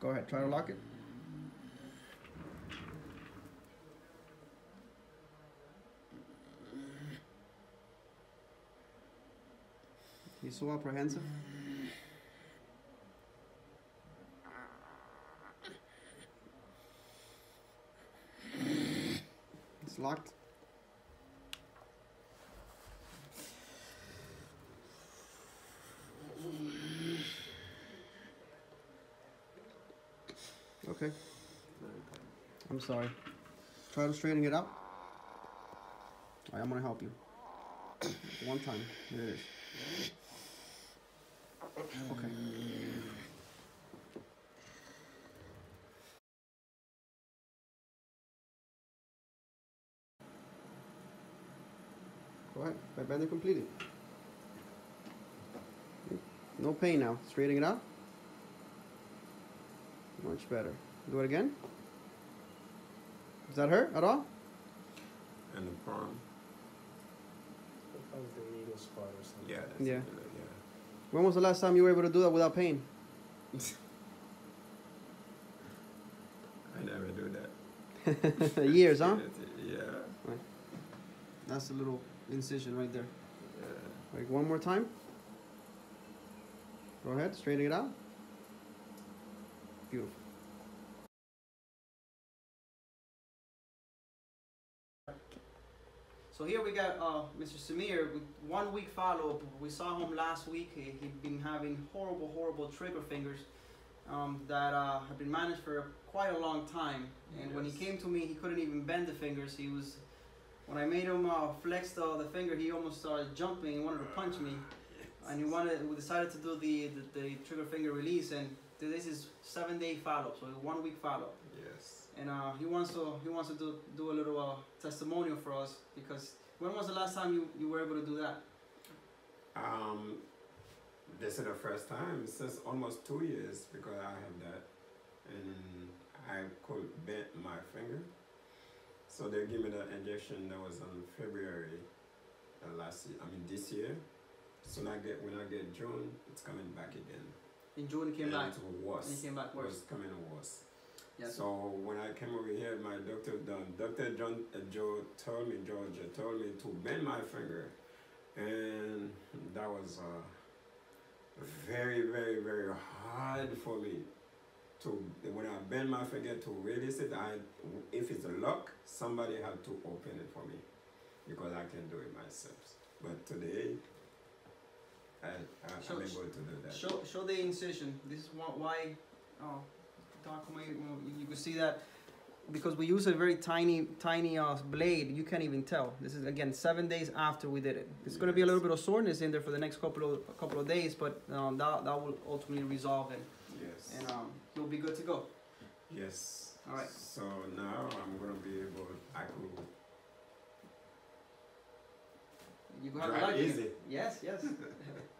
Go ahead, try to lock it. He's so apprehensive. It's locked. Okay. I'm sorry. Try to straighten it out. Alright, I'm gonna help you. One time. Here it is. Okay. Go ahead. Bend it completely. No pain now. Straighten it out. Much better. Do it again. Does that hurt at all? And the palm. Sometimes the needle spot or something. Yeah. That's Yeah. When was the last time you were able to do that without pain? I never do that. Years, huh? Yeah. That's a little incision right there. yeah. Like one more time. Go ahead, straighten it out. Beautiful. So here we got uh, Mr. Samir with one week follow up. We saw him last week. He, he'd been having horrible, horrible trigger fingers um, that uh, had been managed for quite a long time. And when he came to me, he couldn't even bend the fingers. He was, when I made him uh, flex the, the finger, he almost started jumping. He wanted to punch me. And he wanted, we decided to do the, the, the trigger finger release. And this is seven day follow up, so one week follow up Yes. and uh, he wants to he wants to do do a little uh, testimonial for us because when was the last time you, you were able to do that? Um, this is the first time since almost two years because I have that, and I could bend my finger. So they give me the injection that was on February uh, last year. I mean this year. So I get when I get June, it's coming back again. In June came and back. It was worse. And he came back It worse. was coming worse. Yes. So when I came over here, my doctor done. Dr. John uh, Joe told me, Georgia told me to bend my finger, and that was uh, very, very, very hard for me. To when I bend my finger to release it, I if it's a lock, somebody had to open it for me, because I can do it myself. But today, So- I'm able to do that. Show show the incision. This is why. oh, Doc, may- well, you can see that because we use a very tiny tiny uh, blade. You can't even tell. This is again seven days after we did it. It's going to be a little bit of soreness in there for the next couple of a couple of days, but um, that that will ultimately resolve and Yes. and um, you'll be good to go. Yes. All right. So now I'm gonna be able. I could. You go have Drive easy. Yes, yes.